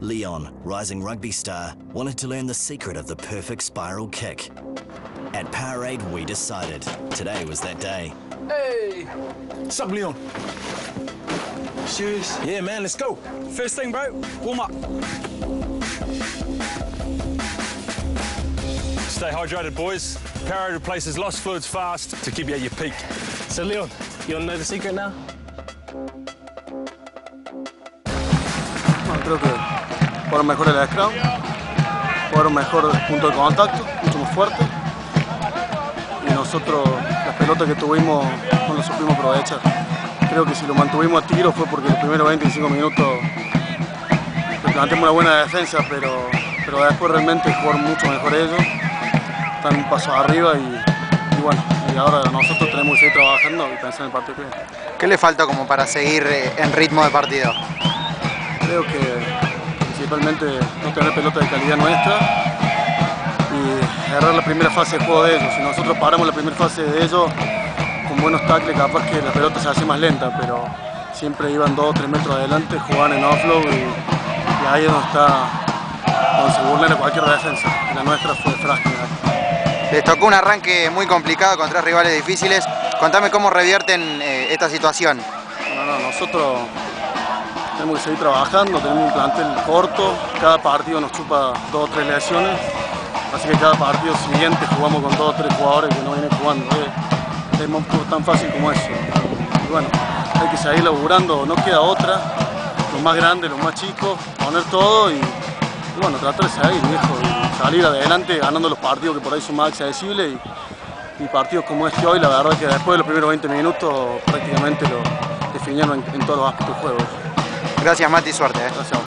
Leon, rising rugby star, wanted to learn the secret of the perfect spiral kick. At Powerade, we decided today was that day. Hey! What's up, Leon? Serious? Yeah, man, let's go. First thing, bro, warm up. Stay hydrated, boys. Powerade replaces lost fluids fast to keep you at your peak. So, Leon, you want to know the secret now? Oh, no, creo que fueron mejores el scrum, fueron mejor punto de contacto, mucho más fuerte. Y nosotros, las pelotas que tuvimos, no las supimos aprovechar. Creo que si lo mantuvimos a tiro fue porque los primeros 25 minutos planteamos una buena defensa, pero, pero después realmente jugaron mucho mejor ellos. Están un paso arriba y, y bueno, y ahora nosotros tenemos que seguir trabajando y pensar en el partido que viene. ¿Qué le falta como para seguir eh, en ritmo de partido? Creo que principalmente no tener pelota de calidad nuestra y agarrar la primera fase de juego de ellos. Si nosotros paramos la primera fase de ellos con buenos tackles, capaz que la pelota se hace más lenta, pero siempre iban 2 o 3 metros adelante, jugaban en offload y, y ahí es donde está, donde se burlan de cualquier defensa. La nuestra fue frágil. Les tocó un arranque muy complicado con tres rivales difíciles. Contame cómo revierten eh, esta situación. No, no, nosotros tenemos que seguir trabajando, tenemos un plantel corto, cada partido nos chupa dos o tres lesiones, así que cada partido siguiente jugamos con dos o tres jugadores que no vienen jugando. Es, es muy- tan fácil como eso. Y bueno, hay que seguir laburando, no queda otra, los más grandes, los más chicos, poner todo y, bueno, tratar de seguir, viejo, y salir adelante ganando los partidos que por ahí son más accesibles y, partidos como este hoy, la verdad que después de los primeros 20 minutos prácticamente lo definieron en, en todos los aspectos del juego. Gracias Mati, suerte. eh.